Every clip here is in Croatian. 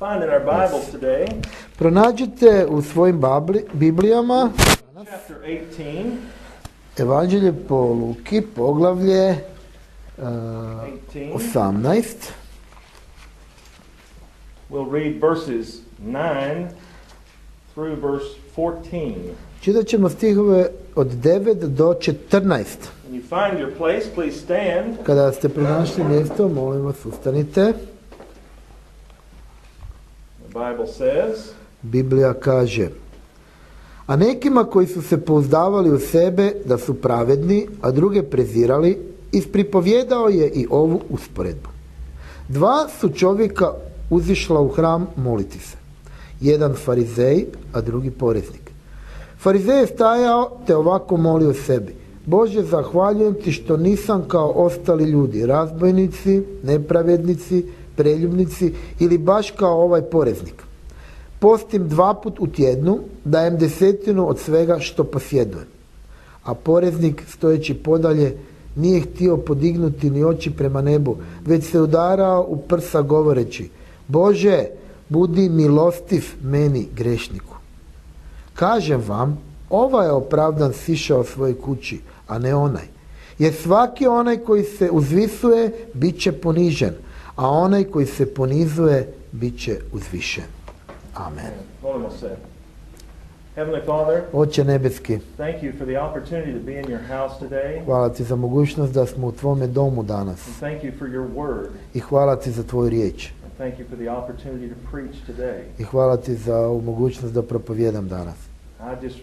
Find in our Bibles today, Pronađite u svojim babli- Biblijama chapter 18. Evanđelje po Luki, poglavlje uh, 18. 18. We'll read verses 9 through verse 14. Čitat ćemo stihove od 9 do 14. When you find your place, please stand. Kada ste pronašli mjesto, molim vas, ustanite. Biblija kaže A nekima koji su se pouzdavali u sebe da su pravedni, a druge prezirali, ispripovjedao je i ovu usporedbu. Dva su čovjeka uzišla u hram moliti se. Jedan farizej, a drugi poreznik. Farizej je stajao te ovako molio sebi. Bože, zahvaljujem ti što nisam kao ostali ljudi, razbojnici, nepravednici, preljubnici ili baš kao ovaj poreznik. Postim dva put u tjednu, dajem desetinu od svega što posjedujem. A poreznik, stojeći podalje, nije htio podignuti ni oči prema nebu, već se udarao u prsa govoreći, Bože, budi milostiv meni grešniku. Kažem vam, ovaj je opravdan sišao svojoj kući, a ne onaj. Jer svaki onaj koji se uzvisuje, bit će ponižen, a onaj koji se ponizuje, bit će uzvišen. Amen. Molimo se. Heavenly Father, Oče nebeski, thank you for the opportunity to be in your house today. hvala ti za mogućnost da smo u tvome domu danas. And thank you for your word. I hvala ti za tvoju riječ. And thank you for the opportunity to preach today. I hvala ti za mogućnost da propovijedam danas. I just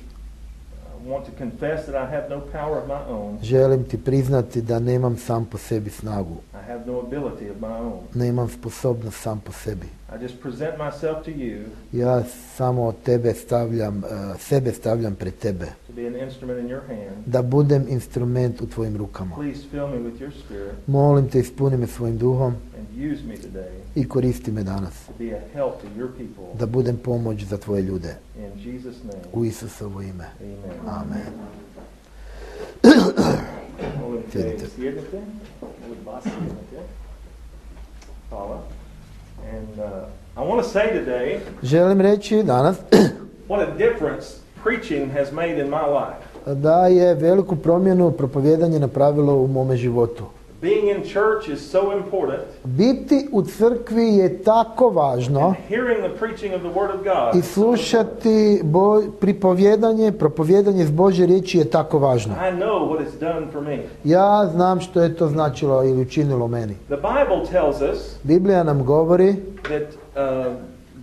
want to confess that I have no power of my own. Želim ti priznati da nemam sam po sebi snagu. I have no ability of my own. Nemam sposobnost sam po sebi. I just present myself to you Ja samo tebe stavljam, eh, sebe stavljam pred tebe. to be an instrument in your hand. Da budem instrument u tvojim rukama. Please fill me with your spirit Molim te ispuni me svojim duhom and use me today i koristi me danas. to be a help to your people. Da budem pomoć za tvoje ljude. In Jesus' name, U Isusovo ime. amen. Amen. Molim te, sjedite. Molim vas, sjedite. Hvala. And uh, I want to say today Želim reći danas what a difference preaching has made in my life. da je veliku promjenu propovijedanje napravilo u mome životu. Being in church is so important. Biti u crkvi je tako važno hearing the preaching of the Word of God. i slušati bo, pripovjedanje, propovijedanje iz Božje riječi je tako važno. I know what it's done for me. Ja znam što je to značilo ili učinilo meni. The Bible tells us Biblija nam govori that uh,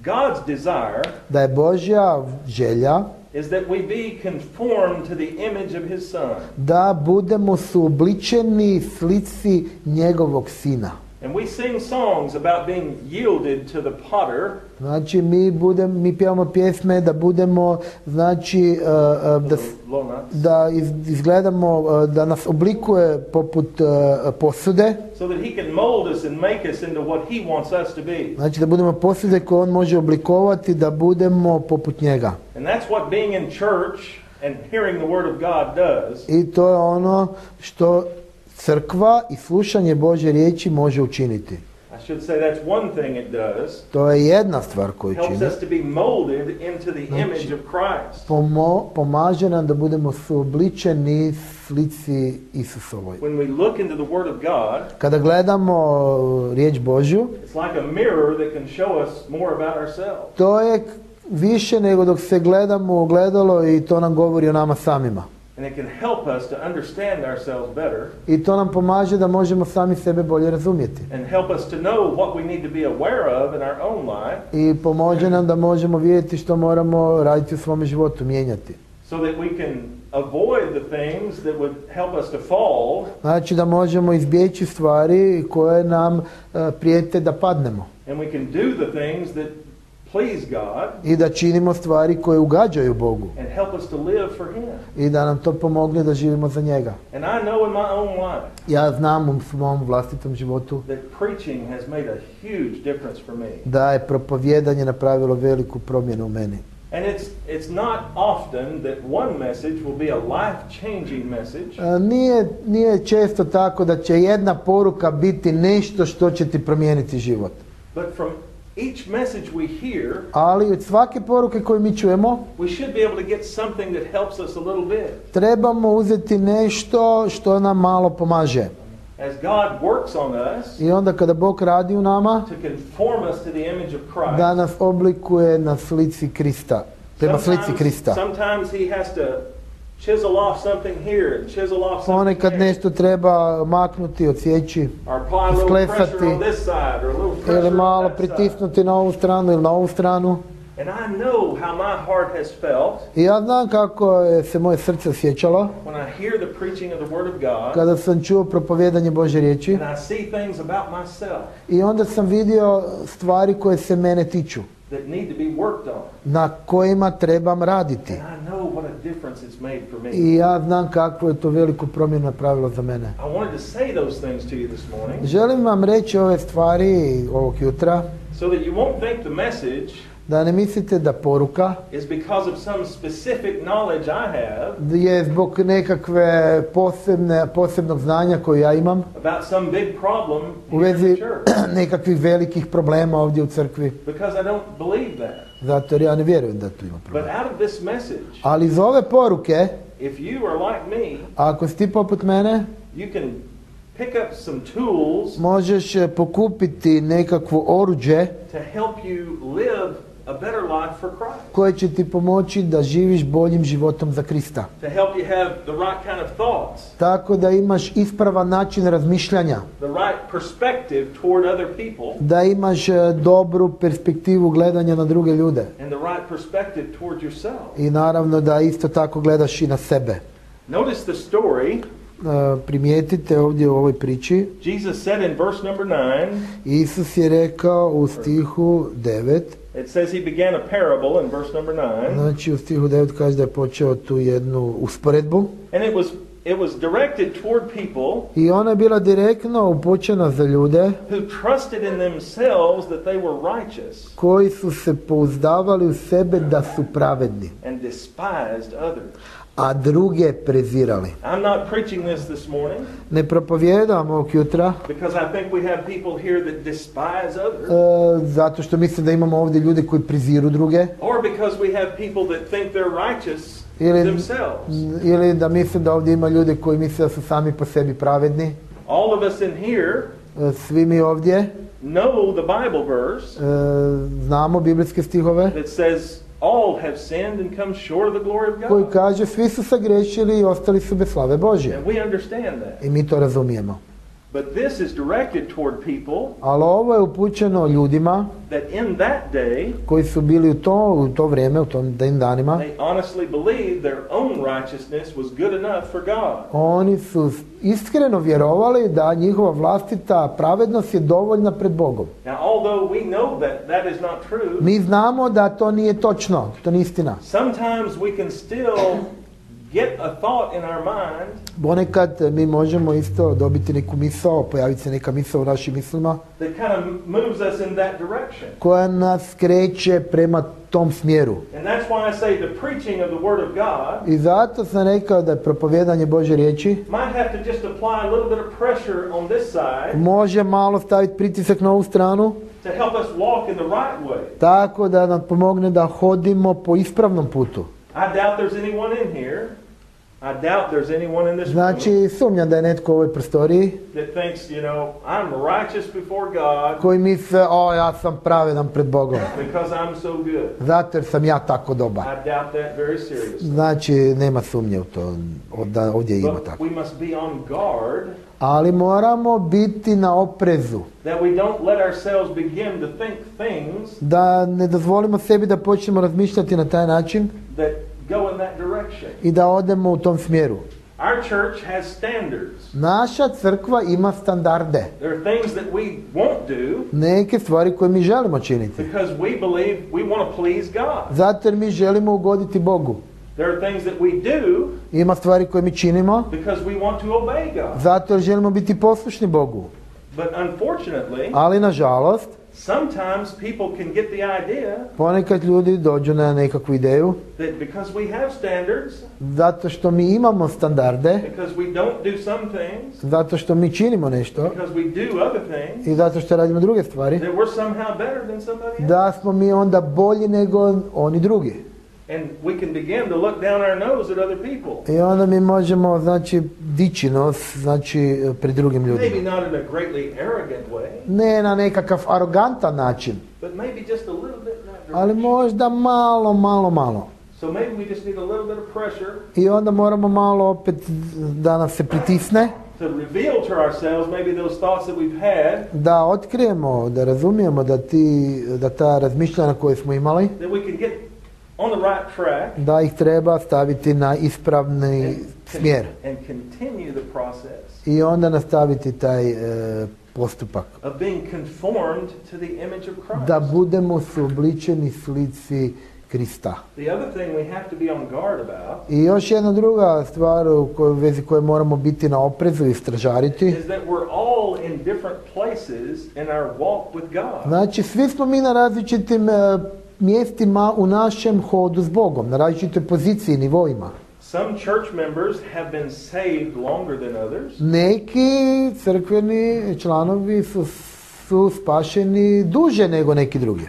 God's desire da je Božja želja is that we be conformed to the image of His Son. da budemo suobličeni slici njegovog sina. And we sing songs about being yielded to the potter, Znači mi budem, mi pjevamo pjesme da budemo znači uh, uh, da, da iz- izgledamo uh, da nas oblikuje poput posude, znači da budemo posude koje on može oblikovati da budemo poput njega. And that's what being in church and hearing the Word of God does. I to je ono što crkva i slušanje Bože riječi može učiniti. I should say that's one thing it does. To je jedna stvar koju Helps čini. us to be molded into the image of Christ. Pomo, pomaže nam da budemo suobličeni slici Isusovoj. When we look into the Word of God, Kada gledamo uh, riječ Božju, it's like a mirror that can show us more about ourselves. to je više nego dok se gledamo u ogledalo i to nam govori o nama samima. And it can help us to understand ourselves better I to nam pomaže da možemo sami sebe bolje razumjeti. and help us to know what we need to be aware of in our own life I pomože nam da možemo vidjeti što moramo raditi u svome životu, mijenjati. so that we can avoid the things that would help us to fall Znači da možemo izbjeći stvari koje nam e, prijete da padnemo. and we can do the things that I da činimo stvari koje ugađaju Bogu. I da nam to pomogne da živimo za njega. Ja znam u svom vlastitom životu that preaching has made a huge difference for me. da je propovjedanje napravilo veliku promjenu u meni. And it's, it's not often that one message will be a life-changing message, E, Nije, nije često tako da će jedna poruka biti nešto što će ti promijeniti život. but from each message we hear, ali od svake poruke koju mi čujemo we should be able to get something that helps us a little bit. trebamo uzeti nešto što nam malo pomaže. As God works on us I onda kada Bog radi u nama, to conform us to the image of Christ, da nas oblikuje na slici Krista, prema slici Krista. sometimes He has to Ponekad nešto treba maknuti, odsjeći pressure ili malo pritisnuti na ovu stranu ili na ovu stranu. And I know how my heart has felt I ja znam kako je se moje srce osjećalo when I hear the preaching of the Word of God kada sam čuo propovjedanje Bože riječi. and I see things about myself. I onda sam vidio stvari koje se mene tiču, that need to be worked on. na kojima trebam raditi. And I know what a difference it's made for me. I ja znam kakvu je to veliku promjenu napravilo za mene. I wanted to say those things to you this morning Želim vam reći ove stvari ovog jutra, so that you won't think the message da ne mislite da poruka is because of some specific knowledge I have je zbog nekakve posebne, posebnog znanja koje ja imam about some big problem u vezi nekakvih velikih problema ovdje u crkvi. Because I don't believe that. Zato jer ja ne vjerujem da tu ima But problema. out of this message, Ali iz ove poruke, if you are like me, ako si ti poput mene, you can pick up some tools možeš eh, pokupiti nekakvo oruđe to help you live a better life for Christ. koje će ti pomoći da živiš boljim životom za Krista. To help you have the right kind of thoughts, Tako da imaš ispravan način razmišljanja, the right perspective toward other people, da imaš eh, dobru perspektivu gledanja na druge ljude and the right perspective toward yourself. i naravno da isto tako gledaš i na sebe. Notice the story. Eh, Primijetite ovdje u ovoj priči, Jesus said in verse number 9, Isus je rekao u stihu 9, it says he began a parable in verse number 9, znači u stihu 9 kaže da je počeo tu jednu usporedbu. And it was it was directed toward people i ona je bila direktno upućena za ljude who trusted in themselves that they were righteous koji su se pouzdavali u sebe da su pravedni, and despised others. A druge prezirali. I'm not preaching this this morning Ne propovijedam ovog jutra because I think we have people here that despise others e, zato što mislim da imamo ovdje ljude koji preziru druge or because we have people that think they're righteous ili, themselves. ili da mislim da ovdje ima ljude koji misle da su sami po sebi pravedni. All of us in here E, Svi mi ovdje know the Bible verse e, znamo biblijske stihove that says all have sinned and come short of the glory of koji God. kaže svi su sagrešili i ostali su bez slave Božje. And we understand that. I mi to razumijemo. But this is directed toward people Ali ovo je upućeno ljudima that in that day koji su bili u to, u to vrijeme, u tom tim danima. they honestly believed their own righteousness was good enough for God. Oni su iskreno vjerovali da njihova vlastita pravednost je dovoljna pred Bogom. Now, although we know that that is not true, Mi znamo da to nije točno, to nije istina. sometimes we can still get a thought in our mind Ponekad mi možemo isto dobiti neku misao, pojaviti se neka misao u našim mislima that kind of moves us in that direction. koja nas kreće prema tom smjeru. And that's why I say the preaching of the Word of God I zato sam rekao da je propovjedanje Bože riječi might have to just apply a little bit of pressure on this side može malo staviti pritisak na ovu stranu to help us walk in the right way. tako da nam pomogne da hodimo po ispravnom putu. I doubt there's anyone in here. I doubt there's anyone in this Znači, sumnjam da je netko u ovoj prostoriji that thinks, you know, I'm righteous before God koji misle, o, ja sam pravedan pred Bogom, because I'm so good. zato jer sam ja tako dobar. I doubt that very seriously. Znači, nema sumnje u to, da ovdje ima tako. we must be on guard Ali moramo biti na oprezu, that we don't let ourselves begin to think things da ne dozvolimo sebi da počnemo razmišljati na taj način that go in that direction. i da odemo u tom smjeru. Our church has standards. Naša crkva ima standarde, There are things that we won't do neke stvari koje mi želimo činiti. because we believe we want to please God. Zato jer mi želimo ugoditi Bogu. There are things that we do Ima stvari koje mi činimo, because we want to obey God. zato jer želimo biti poslušni Bogu. But unfortunately, Ali nažalost, sometimes people can get the idea Ponekad ljudi dođu na nekakvu ideju, that because we have standards, zato što mi imamo standarde, because we don't do some things, zato što mi činimo nešto because we do other things, i zato što radimo druge stvari, that we're somehow better than somebody else. da smo mi onda bolji nego oni drugi. And we can begin to look down our nose at other people. I onda mi možemo, znači, dići nos, znači, pred drugim Maybe ljudima. not in a greatly arrogant way, Ne na nekakav arogantan način, but maybe just a little bit ali možda malo, malo, malo. So maybe we just need a little bit of pressure I onda moramo malo opet da nas se pritisne, to reveal to ourselves maybe those thoughts that we've had da otkrijemo, da razumijemo da ti, da ta razmišljanja koje smo imali, that we can get on the right track da ih treba staviti na ispravni and, smjer. and continue the process I onda nastaviti taj e, postupak. of being conformed to the image of Christ. Da budemo suobličeni slici Krista. The other thing we have to be on guard about I još jedna druga stvar u kojoj vezi koje moramo biti na oprezu i stražariti. Znači, svi smo mi na različitim e, mjestima u našem hodu s Bogom, na različitoj poziciji i nivoima. Some church members have been saved longer than others. Neki crkveni članovi su, su spašeni duže nego neki drugi.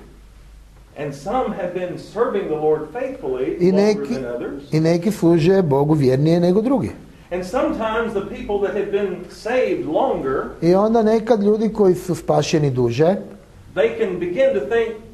And some have been serving the Lord faithfully I longer neki, than others. I neki služe Bogu vjernije nego drugi. And sometimes the people that have been saved longer, I onda nekad ljudi koji su spašeni duže, they can begin to think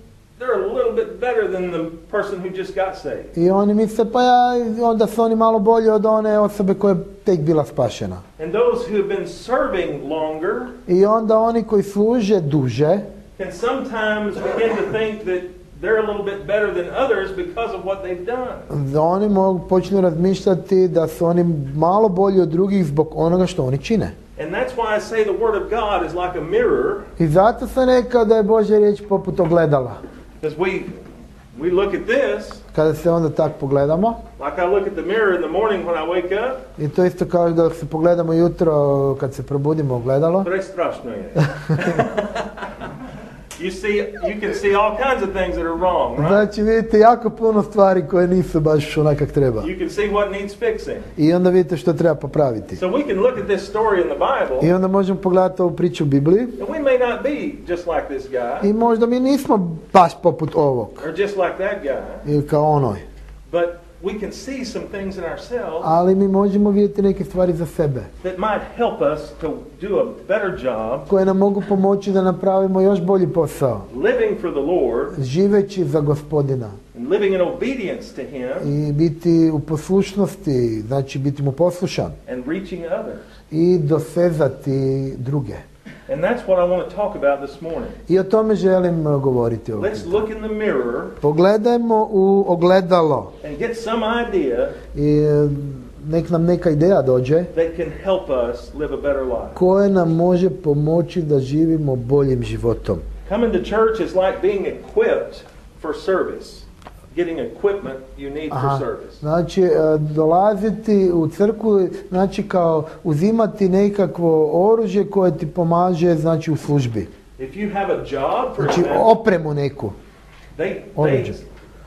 they're a little bit better than the person who just got saved. i oni misle pa ja, onda su oni malo bolji od one osobe koja je tek bila spašena. And those who have been serving longer I onda oni koji služe duže, can sometimes begin to think that they're a little bit better than others because of what they've done. da oni mogu počnu razmišljati da su oni malo bolji od drugih zbog onoga što oni čine. And that's why I say the Word of God is like a mirror, I zato sam rekao da je Božja riječ poput ogledala. Because we we look at this Kada se onda tak pogledamo, like I look at the mirror in the morning when I wake up, i to isto kao da se pogledamo jutro kad se probudimo u ogledalo, prestrašno je. you see, you can see all kinds of things that are wrong, right? znači vidite jako puno stvari koje nisu baš onak kak treba. You can see what needs fixing. I onda vidite što treba popraviti. So we can look at this story in the Bible, I onda možemo pogledati ovu priču u Bibliji and we may not be just like this guy i možda mi nismo baš poput ovog or just like that guy, ili kao onoj. but we can see some things in ourselves Ali mi možemo vidjeti neke stvari za sebe that might help us to do a better job koje nam mogu pomoći da napravimo još bolji posao. living for the Lord Živeći za gospodina and living in obedience to Him i biti u poslušnosti, znači biti mu poslušan and reaching others. i dosezati druge. And that's what I want to talk about this morning. I o tome želim uh, govoriti ovdje. Let's look in the mirror Pogledajmo u ogledalo and get some idea i e, nek nam neka ideja dođe that can help us live a better life. koje nam može pomoći da živimo boljim životom. Coming to church is like being equipped for service. Getting equipment you need for Aha. service. Znači, e, dolaziti u crkvu, znači kao uzimati nekakvo oružje koje ti pomaže, znači u službi. If you have a job, for Znači, example, opremu neku. they, they oruđe.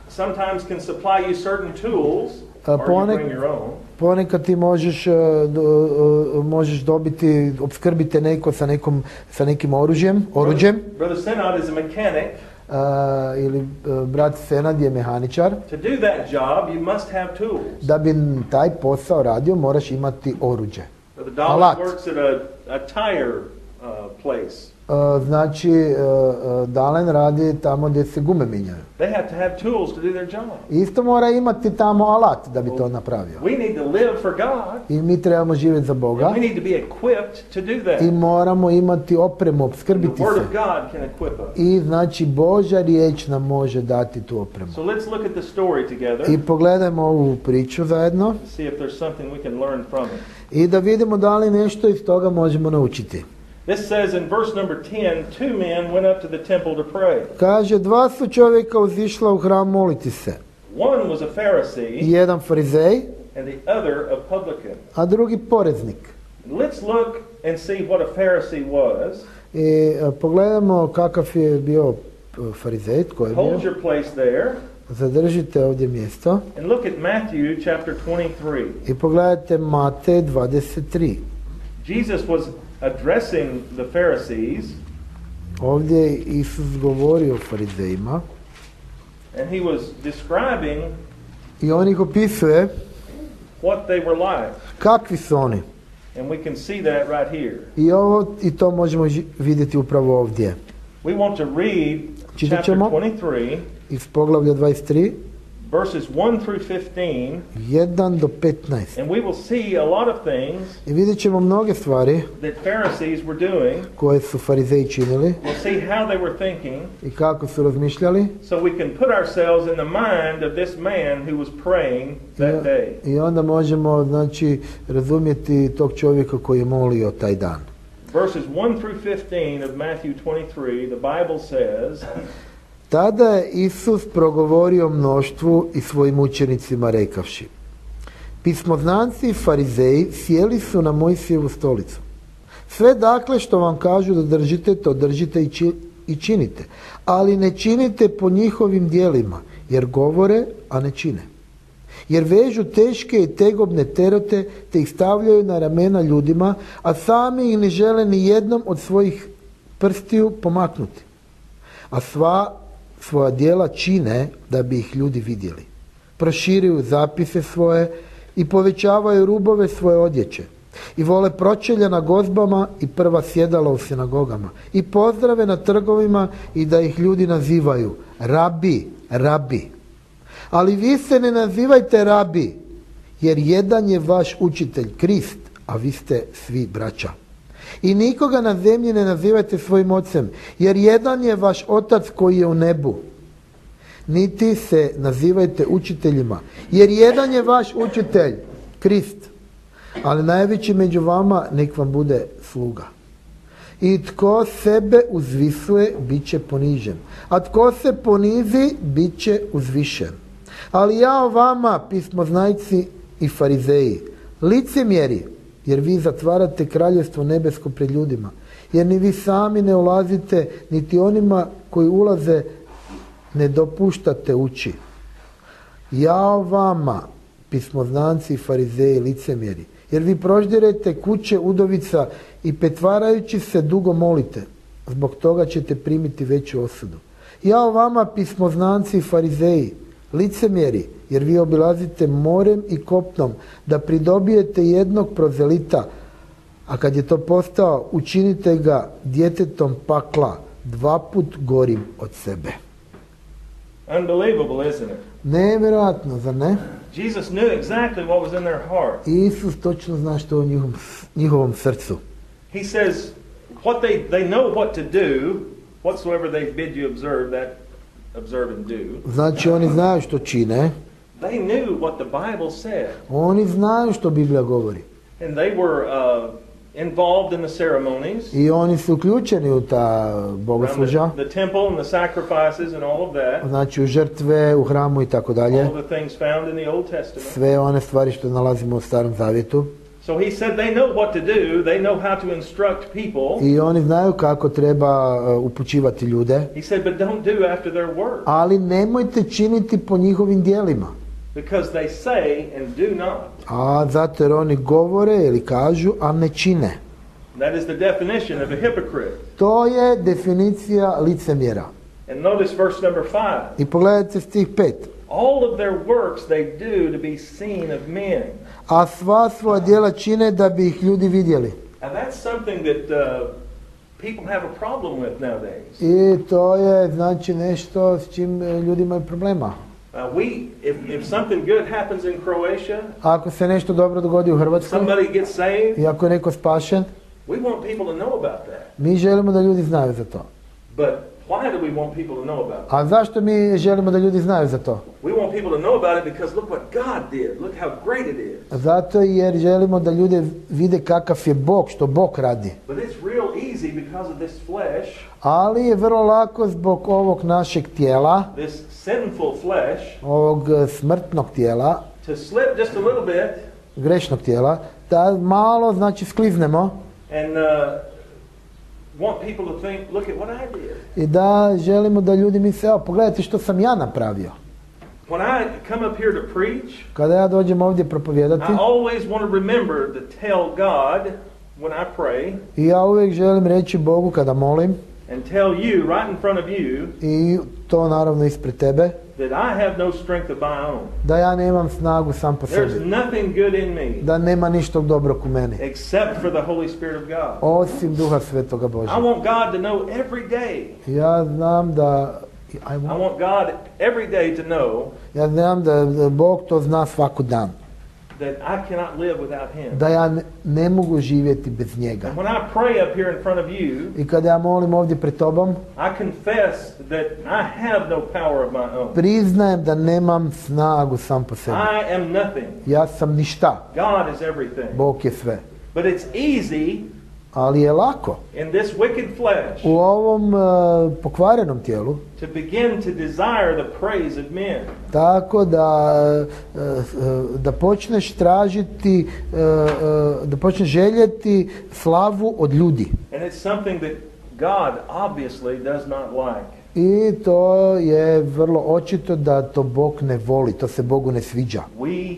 sometimes can supply you certain tools, A or you ponek- bring your own. Ponekad ti možeš, e, e, možeš dobiti, obskrbite neko sa, nekom, sa nekim oružjem, oruđem, Brother Synod is a mechanic. E, ili e, brat Senad je mehaničar. To do that job, you must have tools. Da bi taj posao radio, moraš imati oruđe. Alat. works at a, a tire uh, place. E, Znači, e, e, Dalen radi tamo gdje se gume minjaju. They have to have tools to do their job. Isto mora imati tamo alat da bi to napravio. We need to live for God. I mi trebamo živjeti za Boga And we need to be equipped to do that. i moramo imati opremu, the obskrbiti Word se. of God can equip us. I znači Božja riječ nam može dati tu opremu. So let's look at the story together I pogledajmo ovu priču zajedno see if there's something we can learn from it. i da vidimo da li nešto iz toga možemo naučiti. This says in verse number 10 two men went up to the temple to pray. Kaže, dva su čovjeka uzišla u hram moliti se. One was a Pharisee Jedan farizej, and the other a publican. a drugi poreznik. Let's look and see what a Pharisee was I e, pogledamo kakav je bio e, farizej, tko je bio. Hold your place there Zadržite ovdje mjesto and look at Matthew chapter 23. i pogledajte Mate 23. Jesus was addressing the Pharisees Ovdje je Isus govorio o farizejima and he was describing i on ih opisuje what they were like. kakvi su oni. And we can see that right here. I ovo i to možemo vidjeti upravo ovdje. We want to read Čitat chapter ćemo. 23, Iz poglavlja 23, verses 1 through 15, 1 do 15. and we will see a lot of things I vidjet ćemo mnoge stvari that Pharisees were doing. koje su farizeji činili We'll see how they were thinking i kako su razmišljali. so we can put ourselves in the mind of this man who was praying that day. I onda možemo znači razumjeti tog čovjeka koji je molio taj dan. Verses 1 through 15 of Matthew 23, the Bible says, Tada je Isus progovorio mnoštvu i svojim učenicima rekavši Pismoznanci i farizeji sjeli su na Mojsijevu stolicu. Sve dakle što vam kažu da držite, to držite i činite. Ali ne činite po njihovim dijelima, jer govore, a ne čine. Jer vežu teške i tegobne terote, te ih stavljaju na ramena ljudima, a sami ih ne žele ni jednom od svojih prstiju pomaknuti a sva svoja djela čine da bi ih ljudi vidjeli. Proširuju zapise svoje i povećavaju rubove svoje odjeće. I vole pročelja na gozbama i prva sjedala u sinagogama. I pozdrave na trgovima i da ih ljudi nazivaju rabi, rabi. Ali vi se ne nazivajte rabi, jer jedan je vaš učitelj Krist, a vi ste svi braća. I nikoga na zemlji ne nazivajte svojim ocem, jer jedan je vaš otac koji je u nebu. Niti se nazivajte učiteljima, jer jedan je vaš učitelj, Krist. Ali najveći među vama nek vam bude sluga. I tko sebe uzvisuje, bit će ponižen. A tko se ponizi, bit će uzvišen. Ali ja o vama, pismoznajci i farizeji, licemjeri, jer vi zatvarate kraljevstvo nebesko pred ljudima. Jer ni vi sami ne ulazite, niti onima koji ulaze ne dopuštate ući. Ja o vama, pismoznanci farizeji, licemjeri, jer vi proždirete kuće udovica i petvarajući se dugo molite. Zbog toga ćete primiti veću osudu. Ja o vama, pismoznanci i farizeji, licemjeri, jer vi obilazite morem i kopnom da pridobijete jednog prozelita, a kad je to postao, učinite ga djetetom pakla, dva put gorim od sebe. Unbelievable, isn't it? Nevjerojatno, zar ne? Jesus knew exactly what was in their heart. Isus točno zna što je u njihovom, njihovom srcu. He says, what they, they know what to do, whatsoever they bid you observe, that observe and do. Znači oni znaju što čine, They knew what the Bible said. oni znaju što Biblija govori. And they were uh, involved in the ceremonies, I oni su uključeni u ta the, the temple and the sacrifices and all of that, znači u žrtve, u hramu i tako dalje. all the things found in the Old Testament. Sve one stvari što nalazimo u starom zavjetu. So he said they know what to do, they know how to instruct people. I oni znaju kako treba uh, upućivati ljude. He said, but don't do after their word, Ali nemojte činiti po njihovim dijelima. because they say and do not. A zato jer oni govore ili kažu, a ne čine. That is the definition of a hypocrite. To je definicija licemjera. And notice verse number five. I pogledajte stih 5. All of their works they do to be seen of men. A sva svoja djela čine da bi ih ljudi vidjeli. Now that's something that uh, people have a problem with nowadays. I to je znači nešto s čim e, ljudi imaju problema. Uh, we, if, if something good happens in Croatia, Ako se nešto dobro dogodi u Hrvatskoj somebody gets saved, i ako je neko spašen, we want people to know about that. mi želimo da ljudi znaju za to. But why do we want people to know about it? A zašto mi želimo da ljudi znaju za to? We want people to know about it because look what God did. Look how great it is. Zato jer želimo da ljude vide kakav je Bog, što Bog radi. But it's real easy because of this flesh, Ali je vrlo lako zbog ovog našeg tijela, this sinful flesh, ovog smrtnog tijela, to slip just a little bit grešnog tijela, da malo znači skliznemo and uh, want people to think, look at what I da želimo da ljudi misle, evo pogledajte što sam ja napravio. When I come up here to preach, Kada ja dođem ovdje propovijedati, I always want to remember to tell God when I pray i ja uvijek želim reći Bogu kada molim, and tell you right in front of you i to naravno ispred tebe, that I have no strength of my own. da ja nemam snagu sam po There's sebi, nothing good in me da nema ništa dobrog u meni, except for the Holy Spirit of God. osim Duha Svetoga I Božja. want God to know every day. Ja znam da I I want- want God every day to know ja znam da, da Bog to zna svaku dan, that I cannot live without Him. da ja ne, ne mogu živjeti bez njega. And when I pray up here in front of you, I kada ja molim ovdje pred tobom, I confess that I have no power of my own. priznajem da nemam snagu sam po sebi. I am nothing. Ja sam ništa, God is everything. Bog je sve. But it's easy Ali je lako in this wicked flesh u ovom e, pokvarenom tijelu, to begin to desire the praise of men. tako da, e, da počneš tražiti, da počneš željeti slavu od ljudi. And it's something that God obviously does not like. I to je vrlo očito da to Bog ne voli, to se Bogu ne sviđa. We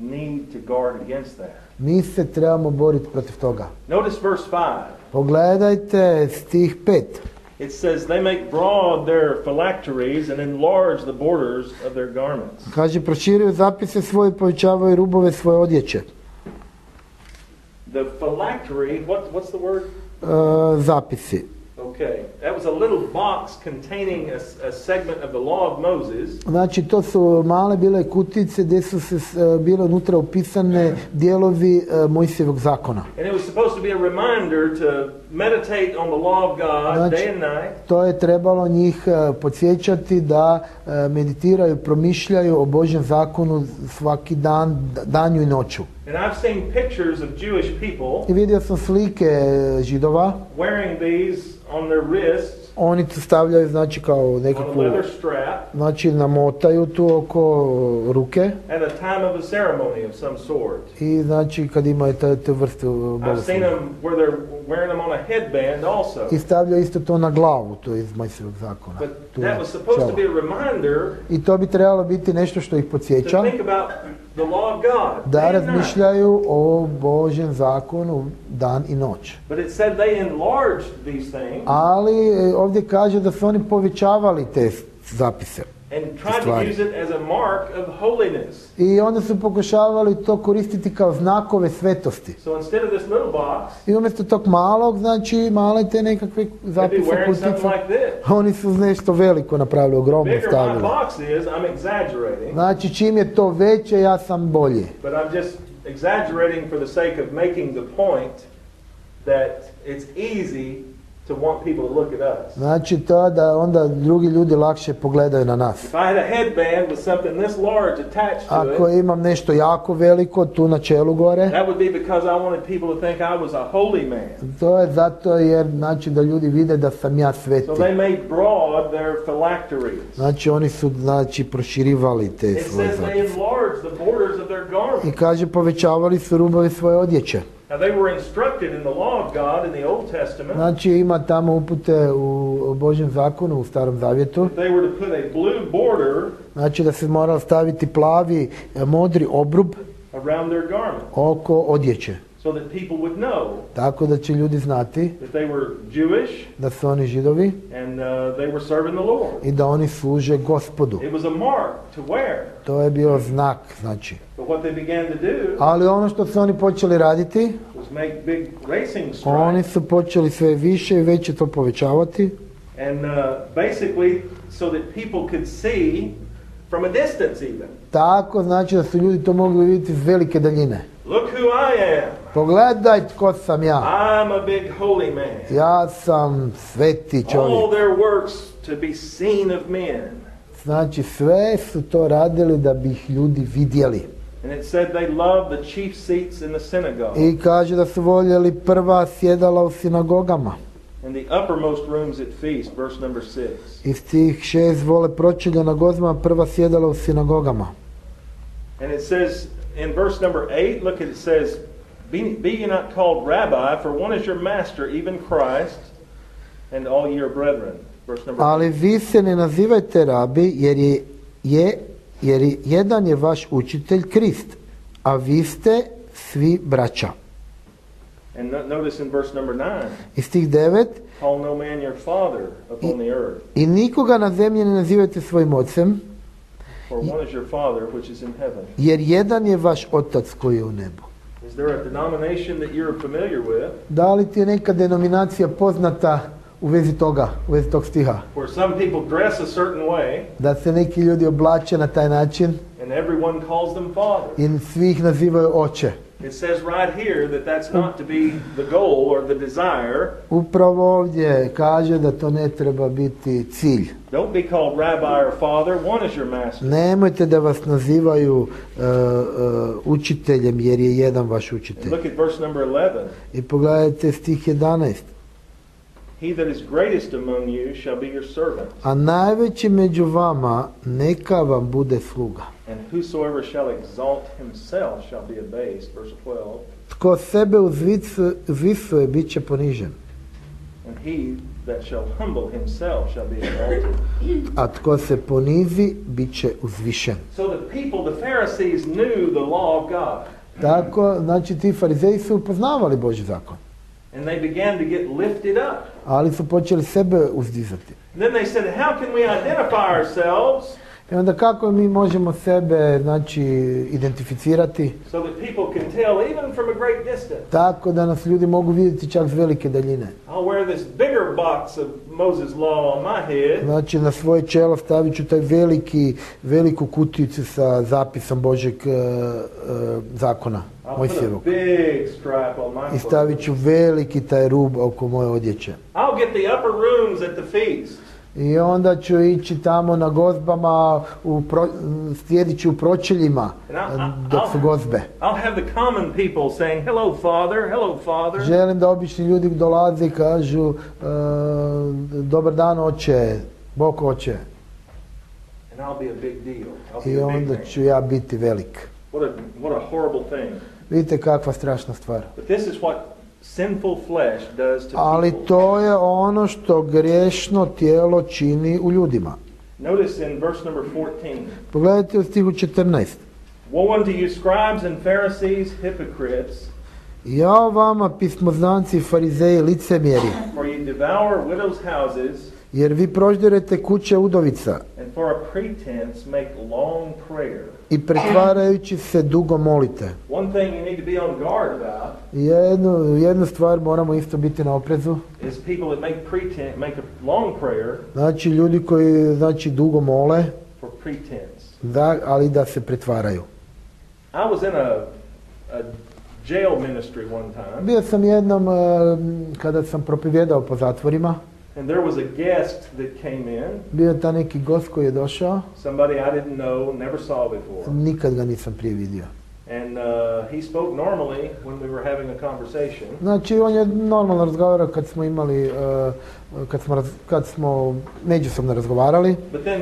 need to guard against that. Mi se trebamo boriti protiv toga. Notice verse 5. Pogledajte stih 5. It says, They make broad their phylacteries and enlarge the borders of their garments. Kaže, proširuju zapise svoje, i povećavaju rubove svoje odjeće. The phylactery, what, what's the word? E, zapisi. Okay. That was a little box containing a, a segment of the law of Moses. Znači, to su male bile kutice gdje su se e, bile unutra upisane dijelovi e, Mojsijevog zakona. And it was supposed to be a reminder to meditate on the law of God Znači- day and night. To je trebalo njih e, podsjećati da e, meditiraju, promišljaju o Božjem zakonu svaki dan, danju i noću. And I've seen pictures of Jewish people I vidio sam slike e, židova, wearing these on their wrists oni to stavljaju znači kao nekakvu, znači namotaju tu oko ruke at a time of a ceremony of some sort. i znači kad imaju te, te vrste seen bolesti. I stavljaju isto to na glavu, to je iz Mojsijevog zakona. But Tu that na was supposed to čelo. be a reminder I to bi trebalo biti nešto što ih podsjeća the law of God. da razmišljaju o Božjem zakonu dan i noć. But it said they enlarged these things Ali e, ovdje kaže da su oni povećavali te zapise. And tried to stvari. use it as a mark of holiness. I onda su pokušavali to koristiti kao znakove svetosti. So instead of this little box, I umjesto tog malog, znači male te nekakve zapise this. oni su nešto veliko napravili, ogromno stavili. Znači čim je to veće, ja sam bolji. but I'm just exaggerating for the sake of making the point that it's easy to want people to look at us. Znači to da onda drugi ljudi lakše pogledaju na nas. If I had a headband with something this large attached to Ako it, imam nešto jako veliko tu na čelu gore, that would be because I wanted people to think I was a holy man. to je zato jer znači da ljudi vide da sam ja sveti. So they made broad their phylacteries. Znači oni su znači proširivali te It svoje says they zapise. enlarged the borders of their I kaže povećavali su rubove svoje odjeće. Now they were instructed in the law of God in the Old Testament Znači ima tamo upute u Božjem zakonu u Starom Zavjetu. they were to put a blue border Znači da se moralo staviti plavi e, modri obrub around their garment oko odjeće. So that people would know Tako da će ljudi znati that they were Jewish da su oni židovi and uh, they were serving the Lord. i da oni služe gospodu. It was a mark to wear. To je bio znak, znači. But what they began to do Ali ono što su oni počeli raditi, was make big racing oni su počeli sve više i veće to povećavati. and uh, basically so that people could see from a distance even. Tako znači da su ljudi to mogli vidjeti iz velike daljine. Look who I am. Pogledaj tko sam ja. I'm a big holy man. Ja sam sveti All čovjek. their works to be seen of men. Znači sve su to radili da bi ih ljudi vidjeli. And it said they loved the chief seats in the synagogue I kaže da su voljeli prva sjedala u sinagogama. and the uppermost rooms at feast, verse number six. Iz tih šest vole pročelja na gozma prva sjedala u sinagogama. And it says in verse number eight, look at it says, be, be ye not called rabbi, for one is your master, even Christ. and all ye are brethren. Verse number Ali vi se ne nazivajte rabi jer je, je, jer je- jedan je vaš učitelj Krist, a vi ste svi braća. And no- notice in verse number 9, I stih 9. call no man your father upon the earth, I nikoga na zemlji ne nazivajte svojim ocem, for one is your father which is in heaven. jer jedan je vaš otac koji je u nebu. Is there a denomination that you're familiar with Da li ti je neka denominacija poznata u vezi toga, u vezi tog stiha? where some people dress a certain way Da se neki ljudi oblače na taj način and everyone calls them father? i svi ih nazivaju oče. It says right here that that's not to be the goal or the desire. Upravo ovdje kaže da to ne treba biti cilj. Don't be called rabbi or father. One is your master. Nemojte da vas nazivaju uh, uh, učiteljem jer je jedan vaš And učitelj. look at verse number 11. I pogledajte stih 11. He that is greatest among you shall be your servant, A najveći među vama neka vam bude sluga. and whosoever shall exalt himself shall be abased. Verse 12. Tko sebe uzvisu- uzvisuje, bit će ponižen. And he that shall humble himself shall be exalted. A tko se ponizi, bit će uzvišen. So the people, the Pharisees, knew the law of God. Tako, znači ti farizeji su upoznavali Boži zakon. And they began to get lifted up. Ali su počeli sebe uzdizati. Then they said, How can we identify ourselves I onda kako mi možemo sebe znači, identificirati so that people can tell, even from a great distance? tako da nas ljudi mogu vidjeti čak s velike daljine. I'll wear this bigger box of Moses' law on my head, Znači na svoje čelo stavit ću taj veliki, veliku kuticu sa zapisom Božeg e, e, zakona, My I stavit ću veliki taj rub oko moje odjeće. I'll get the upper rooms at the feast. I onda ću ići tamo na gozbama, u pro, sjedit ću u pročeljima dok su gozbe. I'll have the common people saying, Hello, Father, hello, Father. Želim da obični ljudi dolaze i kažu e, dobar dan oče, bok oče. And I'll be a big deal. I'll be I onda ću ja biti velik. What a, what a horrible thing. Vidite kakva strašna stvar. But this is what sinful flesh does to Ali to je ono što grešno tijelo čini u ljudima. Notice in verse number 14. Pogledajte u stihu 14. Woe unto you, scribes and Pharisees, hypocrites, Ja vama pismoznanci farizeji licemjeri, for you devour widows' houses, jer vi proždirete kuće udovica i pretvarajući se dugo molite. Jednu, jednu stvar moramo isto biti na oprezu. Znači ljudi koji znači dugo mole, da, ali da se pretvaraju. I was in a, a jail ministry one time, Bio sam jednom eh, kada sam propovjedao po zatvorima, and there was a guest that came in, bio je ta neki gost koji je došao, somebody I didn't know, never saw before. nikad ga nisam prije vidio. And uh, he spoke normally when we were having a conversation. Znači on je normalno razgovarao kad smo imali, eh, kad smo, raz- kad smo međusobno razgovarali But then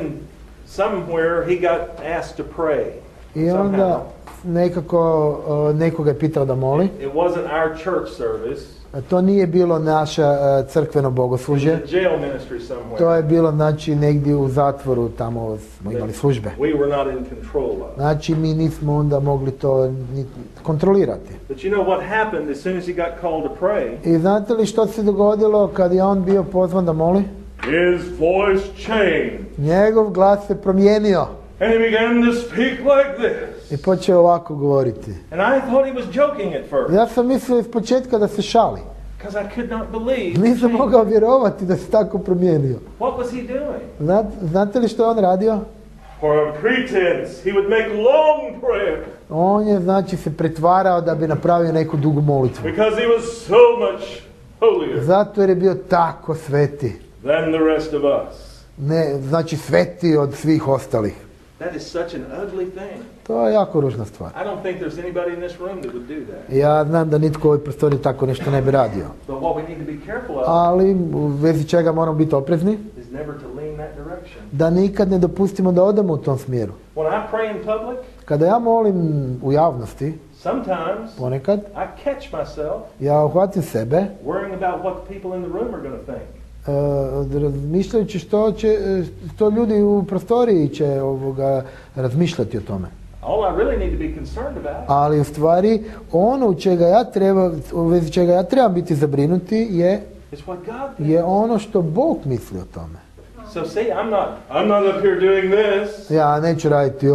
somewhere he got asked to pray. i onda nekako eh, nekoga je pitao da moli. It wasn't our church service. To nije bilo naše eh, crkveno bogoslužje, somewhere. to je bilo znači negdje u zatvoru, tamo smo imali službe. Znači mi nismo onda mogli to kontrolirati. I znate li što se dogodilo kad je on bio pozvan da moli? His voice changed. Njegov glas se promijenio And he began to speak like this. I počeo ovako govoriti. And I thought he was joking at first. Ja sam mislio iz početka da se šali. Because I could not believe. Nisam mogao vjerovati da se tako promijenio. What was he doing? Znate, znate li što je on radio? For a pretense, he would make long prayer. On je znači se pretvarao da bi napravio neku dugu molitvu. Because he was so much holier Zato jer je bio tako sveti. than the rest of us. Ne, znači sveti od svih ostalih. That is such an ugly thing. To je jako ružna stvar. I don't think there's anybody in this room that would do that. Ja znam da nitko u ovoj prostoriji tako nešto ne bi radio. But what we need to be careful of Ali u vezi čega moramo biti oprezni? is never to lean that direction. Da nikad ne dopustimo da odemo u tom smjeru. When I pray in public, Kada ja molim u javnosti, sometimes ponekad, I catch myself ja uhvatim sebe worrying about what the people in the room are going to think. E, razmišljajući što će, e, što ljudi u prostoriji će ovoga razmišljati o tome. All I really need to be concerned about Ali u stvari ono u čega ja treba, u vezi čega ja trebam biti zabrinuti je, je ono što Bog misli o tome. So see, I'm not I'm not up here doing this, Ja neću raditi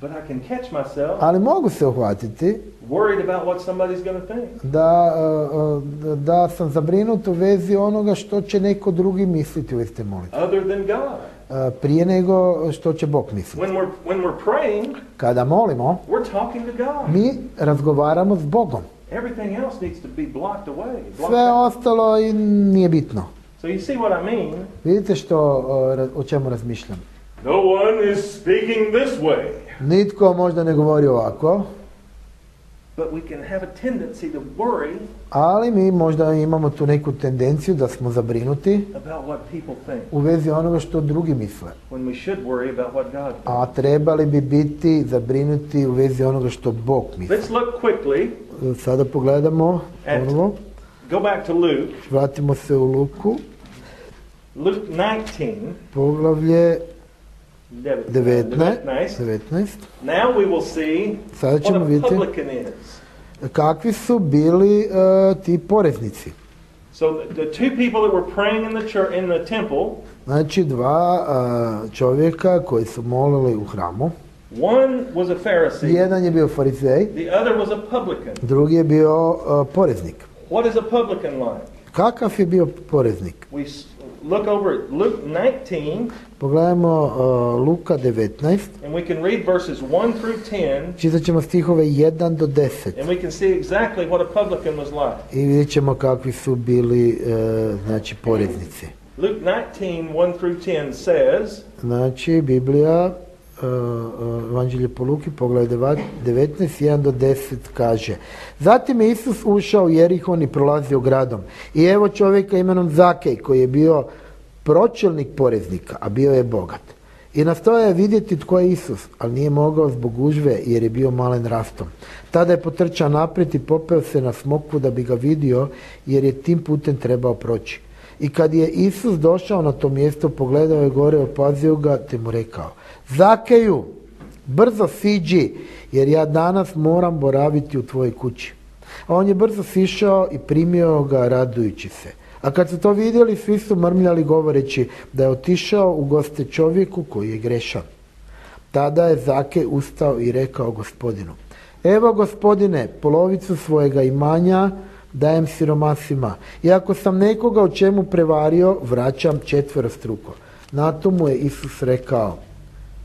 but I can catch myself ali mogu se uhvatiti worried about what somebody's going to think. da, e, e, da sam zabrinut u vezi onoga što će neko drugi misliti u vezi te molitve. Other than God. E, Prije nego što će Bog misliti. When we're when we're praying, Kada molimo, we're talking to God. mi razgovaramo s Bogom. Everything else needs to be blocked away. blocked Sve ostalo i nije bitno. So you see what I mean? Vidite što, o čemu razmišljam. No one is speaking this way. Nitko možda ne govori ovako, But we can have a tendency to worry ali mi možda imamo tu neku tendenciju da smo zabrinuti about what people think u vezi onoga što drugi misle. when we should worry about what God thinks. A trebali bi biti zabrinuti u vezi onoga što Bog misli. Let's look quickly. Sada pogledamo ponovo, Go back to Luke, vratimo se u Luku, Luke 19, poglavlje 19. 19. 19. Now we will see Sada what ćemo a vidjeti publican is. kakvi su bili e, ti poreznici. So the, two people that were praying in the church in the temple, Znači dva a, čovjeka koji su molili u hramu. one was a Pharisee, Jedan je bio farizej, the other was a publican. drugi je bio a, poreznik. What is a publican like? Kakav je bio poreznik? We look over at Luke 19, Pogledajmo a, Luka 19, and we can read verses 1 through 10, čitat ćemo stihove 1 do 10 and we can see exactly what a publican was like. i vidjet ćemo kakvi su bili e, znači poreznici. Luke 19, 1 through 10 says, Znači Biblija e, e, Evanđelje po Luki, pogledaj deva- 19, 1 do 10 kaže Zatim je Isus ušao u Jerihon i prolazio gradom. I evo čovjeka imenom Zakej koji je bio pročelnik poreznika, a bio je bogat. I nastoja je vidjeti tko je Isus, ali nije mogao zbog gužve jer je bio malen rastom. Tada je potrčao naprijed i popeo se na smokvu da bi ga vidio jer je tim putem trebao proći. I kad je Isus došao na to mjesto, pogledao je gore, opazio ga, te mu rekao, Zakeju, brzo siđi, jer ja danas moram boraviti u tvojoj kući. A on je brzo sišao i primio ga radujući se. A kad su to vidjeli, svi su mrmljali govoreći da je otišao u goste čovjeku koji je grešan. Tada je Zake ustao i rekao gospodinu, evo gospodine, polovicu svojega imanja dajem siromasima. I ako sam nekoga u čemu prevario, vraćam četverostruko. Na to mu je Isus rekao,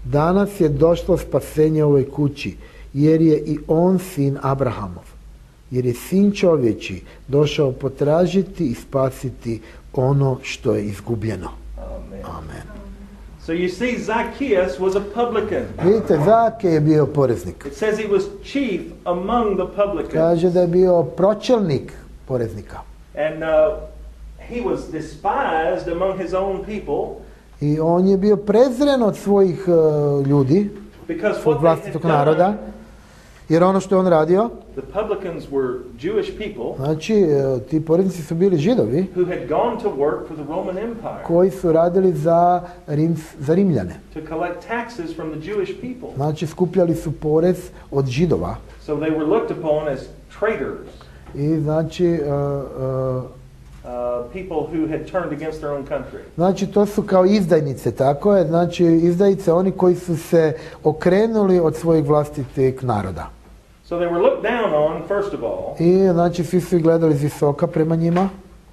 danas je došlo spasenje ovoj kući, jer je i on sin Abrahamov. Jer je sin čovječi došao potražiti i spasiti ono što je izgubljeno. Amen. Amen. So you see, Zacchaeus was a publican. Vidite, Zake je bio poreznik. It says he was chief among the publicans. Kaže da je bio pročelnik poreznika. And uh, he was despised among his own people I on je bio prezren od svojih e, ljudi, had vlastitog naroda, done, jer ono što je on radio, the publicans were Jewish people znači e, ti poreznici su bili židovi who had gone to work for the Roman Empire koji su radili za, Rims, za Rimljane. to collect taxes from the Jewish people. Znači skupljali su porez od židova So they were looked upon as traitors, i znači, e, e, uh, people who had turned against their own country. znači to su kao izdajnice, tako je, znači izdajice oni koji su se okrenuli od svojih vlastitih naroda. So they were looked down on, first of all, I znači svi su gledali iz visoka prema njima,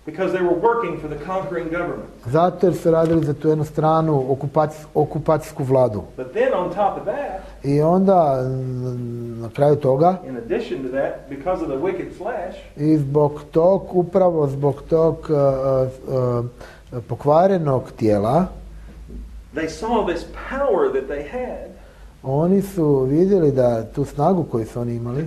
because they were working for the conquering government. zato jer su radili za tu jednu stranu okupac, okupacijsku vladu. But then on top of that, I onda n- na kraju toga in addition to that, because of the wicked flesh, i zbog tog, upravo zbog tog uh, uh, pokvarenog tijela, they saw this power that they had oni su vidjeli da tu snagu koju su oni imali,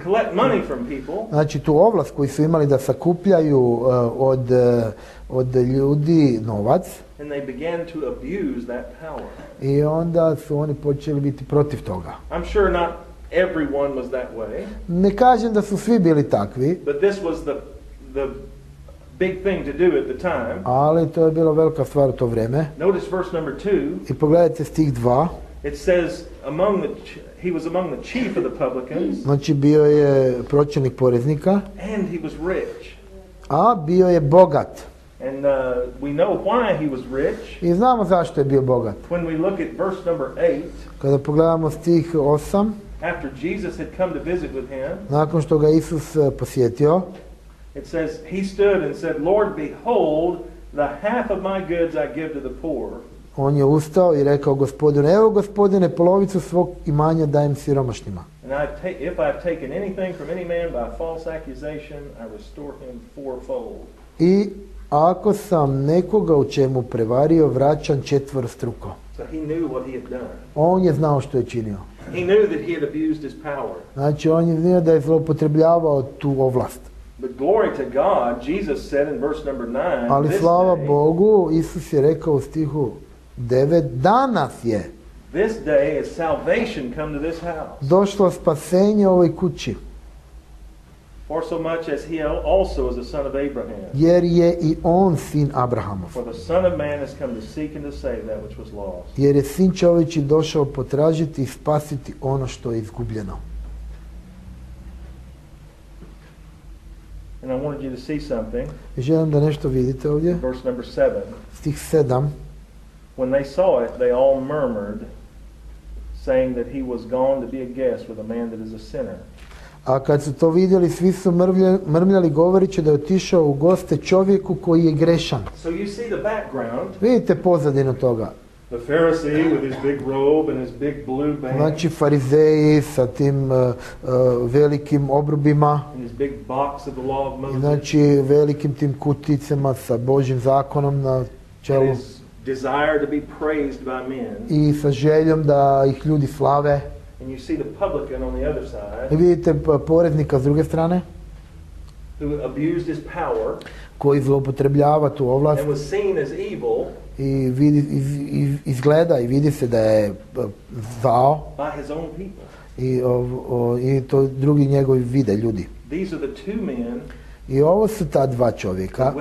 znači tu ovlast koju su imali da sakupljaju uh, od, uh, od ljudi novac and they began to abuse that power. i onda su oni počeli biti protiv toga. I'm sure not everyone was that way, Ne kažem da su svi bili takvi, but this was the the big thing to do at the time. ali to je bila velika stvar u to vrijeme. Notice verse number 2. I pogledajte stih 2. It says, among the, he was among the chief of the publicans, Znači bio je pročelnik poreznika, and he was rich. a bio je bogat. And uh, we know why he was rich I znamo zašto je bio bogat. when we look at verse number 8. Kada pogledamo stih 8, After Jesus had come to visit with him, nakon što ga Isus e, posjetio, it says, He stood and said, Lord, behold, the half of my goods I give to the poor. On je ustao i rekao gospodinu, evo gospodine, polovicu svog imanja dajem siromašnima. I ako sam nekoga u čemu prevario, vraćam četvrstruko. So he knew what he had done. On je znao što je činio. He knew that he had abused his power. Znači, on je znao da je zloupotrebljavao tu ovlast. But glory to God, Jesus said in verse number 9, Ali slava Bogu, Isus je rekao u stihu 9, danas je this day is salvation come to this house. došlo spasenje ovoj kući, For so much as he also is a son of Abraham. jer je i on sin Abrahamov. For the Son of Man has come to seek and to save that which was lost. Jer je sin čovječi došao potražiti i spasiti ono što je izgubljeno. And I wanted you to see something. Želim da nešto vidite ovdje. Verse number 7. Stih 7. When they saw it, they all murmured, saying that he was gone to be a guest with a man that is a sinner. A kad su to vidjeli, svi su mrmljali govoreći da je otišao u goste čovjeku koji je grešan. So you see the background. Vidite pozadinu toga. The Pharisee with his big robe and his big blue band Znači farizeji sa tim uh, uh, velikim obrubima, and his big box of the law of Moses znači velikim tim kuticama sa Božim zakonom na and čelu his desire to be praised by men. i sa željom da ih ljudi slave. And you see the publican on the other I side vidite p- poreznika s druge strane who abused his power koji zloupotrebljava tu ovlast and was seen as evil i vidi, iz, iz- izgleda i vidi se da je zao by his own people. i, o- i to drugi njegovi vide ljudi. These are the two men I ovo su ta dva čovjeka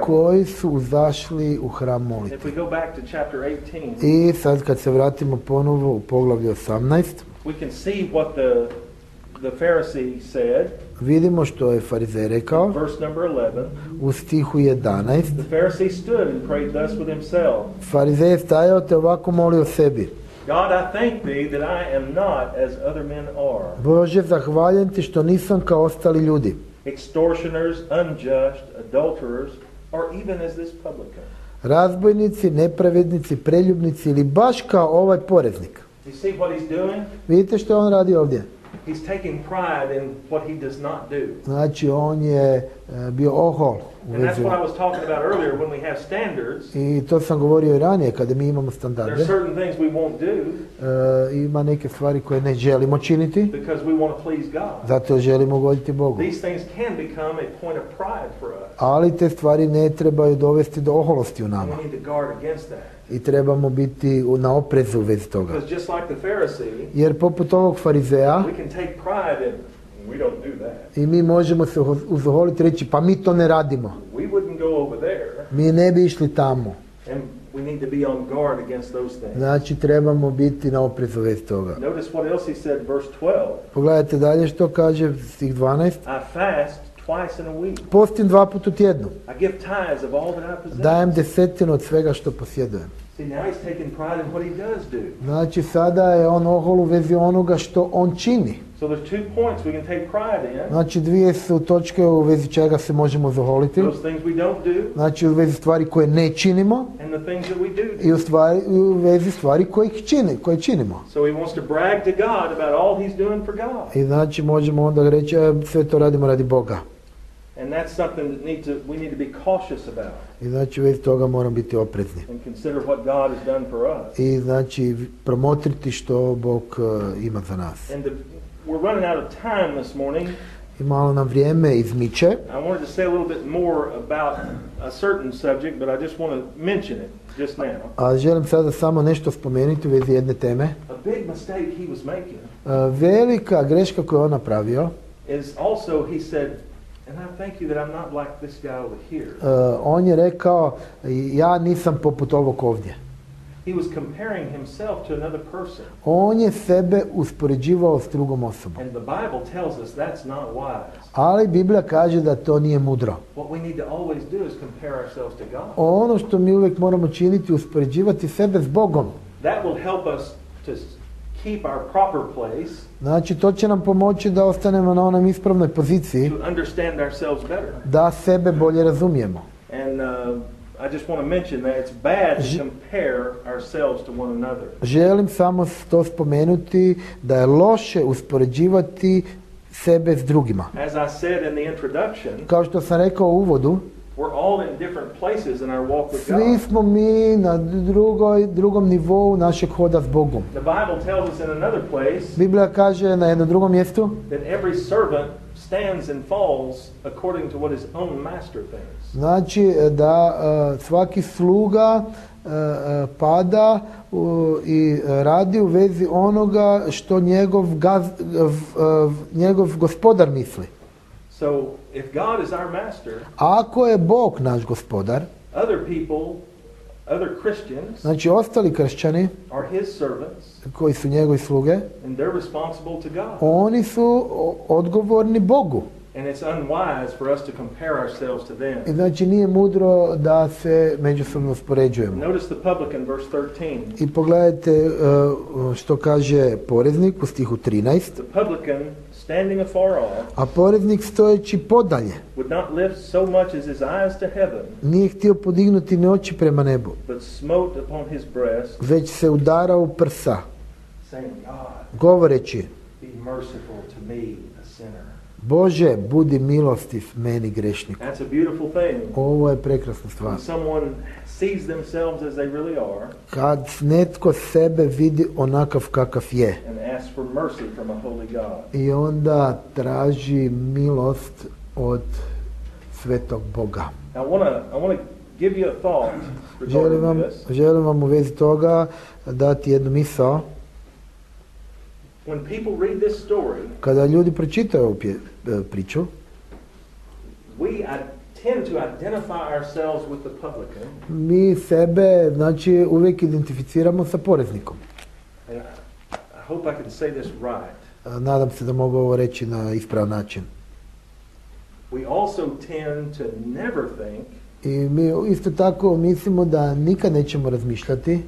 koji su zašli u hram moliti. we go back to chapter 18, I sad kad se vratimo ponovo u poglavlje 18, we can see what the the Pharisee said, vidimo što je farizej rekao verse number 11. u stihu 11. The Pharisee stood and prayed thus with himself Farizej je stajao te ovako molio sebi. God, I thank thee that I am not as other men are, Bože, zahvaljujem ti što nisam kao ostali ljudi. Extortioners, unjust, adulterers, or even as this publican. Razbojnici, nepravednici, preljubnici ili baš kao ovaj poreznik. You see what he's doing? Vidite što on radi ovdje? He's taking pride in what he does not do. Znači on je e, bio ohol u And that's what I was talking about earlier when we have standards. I to sam govorio i ranije kada mi imamo There are standarde. certain things we won't do E, ima neke stvari koje ne želimo činiti, because we want to please God. zato želimo ugoditi Bogu. These things can become a point of pride for us. Ali te stvari ne trebaju dovesti do oholosti u nama. we need to guard against that. I trebamo biti na oprezu u vezi toga. Jer poput ovog farizeja i mi možemo se uzoholiti reći pa mi to ne radimo. Mi ne bi išli tamo. Znači trebamo biti na oprezu u vezi toga. Notice what else he said, verse 12. Pogledajte dalje što kaže stih 12. Twice in a week. Postim dva put u tjednu. I give tithes of all that I possess. Dajem desetinu od svega što posjedujem. See, now he's taking pride in what he does do. Znači sada je on ohol u vezi onoga što on čini. So there's two points we can take pride in. Znači dvije su točke u vezi čega se možemo zaholiti. Those things we don't do Znači u vezi stvari koje ne činimo and the things that we do do. i u, stvari, i u vezi stvari koje ih čini, koje činimo. So he wants to brag to God about all he's doing for God. I znači možemo onda reći "E, sve to radimo radi Boga. And that's something that need to, we need to be cautious about I znači vezi toga moramo biti oprezni. and consider what God has done for us. I znači promotriti što Bog e, ima za nas. And the, we're running out of time this morning. I malo nam vrijeme izmiče. I wanted to say a little bit more about a certain subject, but I just want to mention it just now. A želim sada samo nešto spomenuti u vezi jedne teme. A big mistake he was making E, Velika greška koju on napravio is also, he said, And I thank you that I'm not like this guy over here. On je rekao, ja nisam poput ovog ovdje. He was comparing himself to another person. On je sebe uspoređivao s drugom osobom. And the Bible tells us that's not wise. Ali Biblija kaže da to nije mudro. What we need to always do is compare ourselves to God. Ono što mi uvijek moramo činiti, uspoređivati sebe s Bogom. That will help us to keep our proper place, Znači, to će nam pomoći da ostanemo na onoj ispravnoj poziciji, to understand ourselves better. da sebe bolje razumijemo. And uh, I just want to mention that it's bad to compare ourselves to one another. Želim samo to spomenuti da je loše uspoređivati sebe s drugima. As I said in the introduction, Kao što sam rekao u uvodu, we're all in different places in our walk with svi God. smo mi na drugoj, drugom nivou našeg hoda s Bogom. The Bible tells us in another place Biblija kaže na jednom drugom mjestu that every servant stands and falls according to what his own master thinks. Znači da e, svaki sluga e, e, pada i radi u vezi onoga što njegov, gaz, e, njegov gospodar misli. So if God is our master, Ako je Bog naš gospodar, other people, other Christians, znači ostali kršćani are his servants, koji su njegovi sluge, and they're responsible to God. oni su odgovorni Bogu. And it's unwise for us to compare ourselves to I them. znači nije mudro da se međusobno uspoređujemo. Notice the publican, verse 13. I pogledajte e, što kaže poreznik u stihu 13. The publican, standing afar off, A poreznik stojeći podalje would not lift so much as his eyes to heaven, nije htio podignuti ni oči prema nebu, but smote upon his breast, već se udarao u prsa, saying, God, govoreći, be merciful to me, a sinner. Bože, budi milostiv meni grešniku. That's a beautiful thing. Ovo je prekrasna stvar. When someone sees themselves as they really are Kad netko sebe vidi onakav kakav je and asks for mercy from a holy God. i onda traži milost od svetog Boga. I want to I want to give you a thought Želim vam, this. želim vam u vezi toga dati jednu misao. When people read this story, Kada ljudi pročitaju e, priču, we I tend to identify ourselves with the publican. mi sebe znači uvijek identificiramo sa poreznikom. And I, I hope I can say this right. Nadam se da mogu ovo reći na ispravan način. We also tend to never think I mi isto tako mislimo da nikad nećemo razmišljati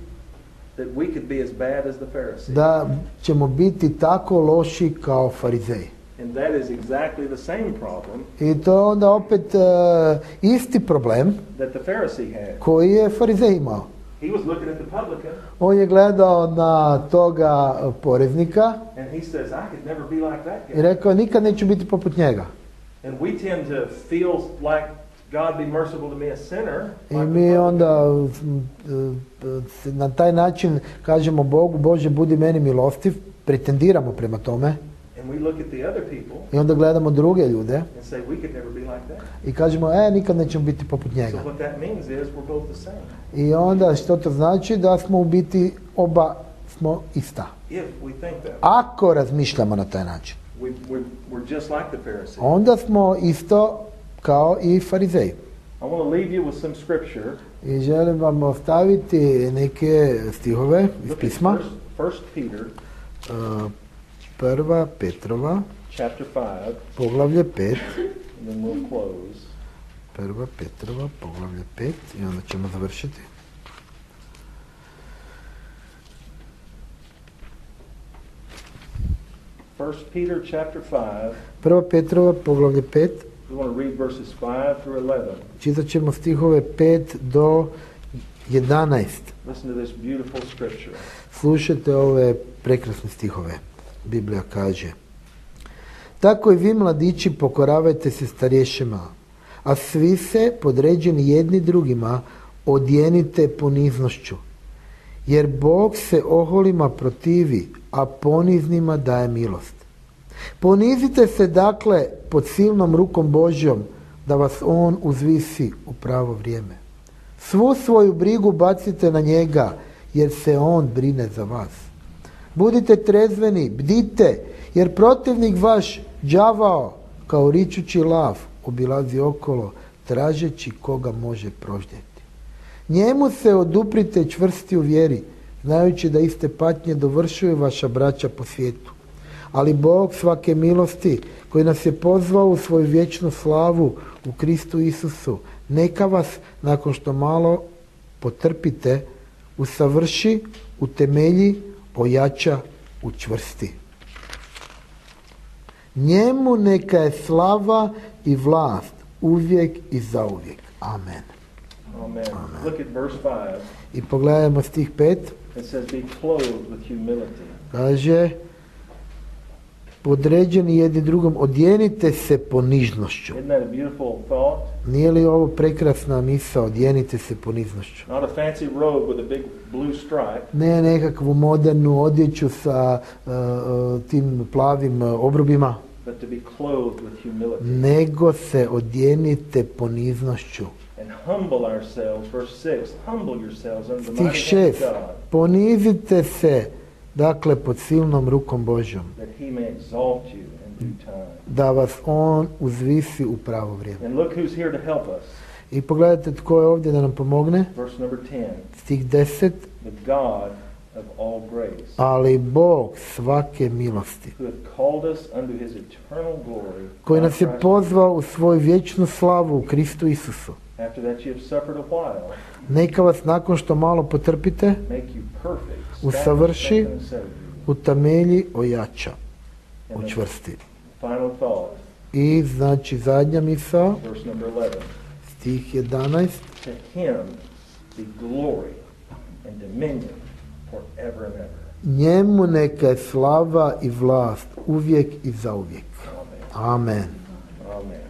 that we could be as bad as the Pharisees. da ćemo biti tako loši kao farizeji. And that is exactly the same problem I to je onda opet e, isti problem that the Pharisee had. koji je farizej imao. He was looking at the publican On je gledao na toga poreznika and he says, I could never be like that i guy. rekao nikad neću biti poput njega. And we tend to feel like God be merciful to me, a sinner. I like mi onda e, e, na taj način kažemo Bogu, Bože budi meni milostiv, pretendiramo prema tome And we look at the other people i onda gledamo druge ljude and say, we could never be like that. i kažemo, e, nikad nećemo biti poput So njega. what that means is we're both the same. I onda što to znači? Da smo u biti oba smo ista. If we think that. Ako razmišljamo na taj način, onda smo isto kao i farizeji. I želim vam ostaviti neke stihove iz pisma. first, first Peter Uh, Prva Petrova, chapter 5, poglavlje 5. and then we'll close. Prva Petrova, poglavlje 5 i onda ćemo završiti. First Peter chapter 5. Prva Petrova, poglavlje 5. We want to read verses 5 through 11. Čitat ćemo stihove 5 do 11. Listen to this beautiful scripture. Slušajte ove prekrasne stihove. Biblija kaže Tako i vi mladići pokoravajte se starješima, a svi se podređeni jedni drugima odjenite poniznošću. Jer Bog se oholima protivi, a poniznima daje milost. Ponizite se dakle pod silnom rukom Božjom, da vas On uzvisi u pravo vrijeme. Svu svoju brigu bacite na njega, jer se On brine za vas. Budite trezveni, bdite, jer protivnik vaš đavao kao ričući lav obilazi okolo, tražeći koga može proždjeti. Njemu se oduprite čvrsti u vjeri, znajući da iste patnje dovršuju vaša braća po svijetu. Ali Bog svake milosti, koji nas je pozvao u svoju vječnu slavu u Kristu Isusu, neka vas, nakon što malo potrpite, usavrši, utemelji, ojača, učvrsti. Njemu neka je slava i vlast uvijek i zauvijek. Amen. Amen. Look at verse 5. I pogledajmo stih 5. It says, Be clothed with humility. Kaže, podređeni jedni drugom, odjenite se ponižnošću. Nije li ovo prekrasna misa, odjenite se poniznošću? Not a fancy robe with a big blue stripe, Ne nekakvu modernu odjeću sa uh, uh, tim plavim uh, obrubima, but to be clothed with humility. nego se odjenite poniznošću. And humble ourselves. Verse 6 Humble yourselves under the Stih mighty hand of 6. God, Ponizite se, dakle, pod silnom rukom Božjom, da vas On uzvisi u pravo vrijeme. And look who's here to help us. I pogledajte tko je ovdje da nam pomogne. Verse number 10 Stih 10. The God of all grace, Ali Bog svake milosti, who hath called us unto his eternal glory, koji nas je pozvao u svoju vječnu slavu u Kristu Isusu, after that ye have suffered a while, neka vas nakon što malo potrpite, make you perfect, Usavrši, utemelji, ojača, učvrsti. I znači zadnja 11. stih 11. To him be glory and dominion forever and ever. Njemu neka je slava i vlast uvijek i zauvijek. Amen. Amen.